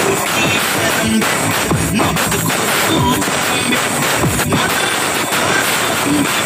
Not the good food, not the